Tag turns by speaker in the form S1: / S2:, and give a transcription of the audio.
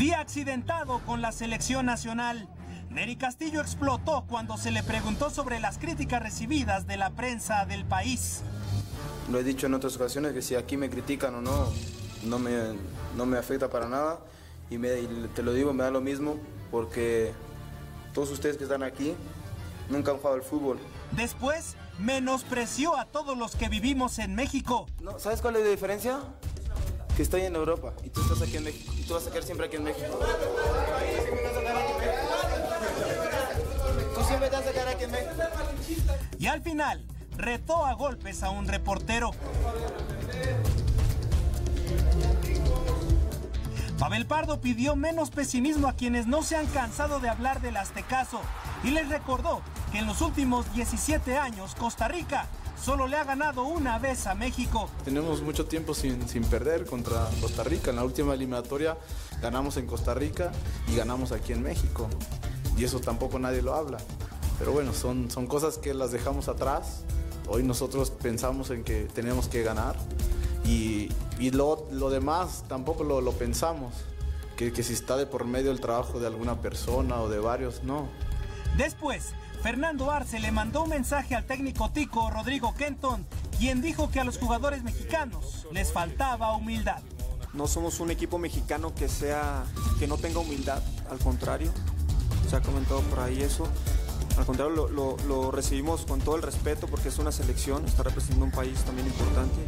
S1: Día accidentado con la selección nacional. Neri Castillo explotó cuando se le preguntó sobre las críticas recibidas de la prensa del país.
S2: Lo he dicho en otras ocasiones que si aquí me critican o no, no me, no me afecta para nada. Y, me, te lo digo, me da lo mismo porque todos ustedes que están aquí nunca han jugado al fútbol.
S1: Después, menospreció a todos los que vivimos en México.
S2: No, ¿Sabes cuál es la diferencia? Estoy en Europa y tú estás aquí en México y tú vas a quedar siempre aquí en México. Tú siempre vas a aquí en México.
S1: Y al final, retó a golpes a un reportero. Pavel Pardo pidió menos pesimismo a quienes no se han cansado de hablar del Aztecaso y les recordó que en los últimos 17 años Costa Rica solo le ha ganado una vez a México.
S3: Tenemos mucho tiempo sin, sin perder contra Costa Rica. En la última eliminatoria ganamos en Costa Rica y ganamos aquí en México. Y eso tampoco nadie lo habla. Pero bueno, son, son cosas que las dejamos atrás. Hoy nosotros pensamos en que tenemos que ganar y, y lo, lo, demás tampoco lo, lo pensamos. Que, que si está de por medio el trabajo de alguna persona o de varios, no.
S1: Después, Fernando Arce le mandó un mensaje al técnico tico Rodrigo Kenton, quien dijo que a los jugadores mexicanos les faltaba humildad.
S4: No somos un equipo mexicano que sea que no tenga humildad, al contrario. Se ha comentado por ahí eso. Al contrario, lo, lo, recibimos con todo el respeto porque es una selección, está representando un país también importante.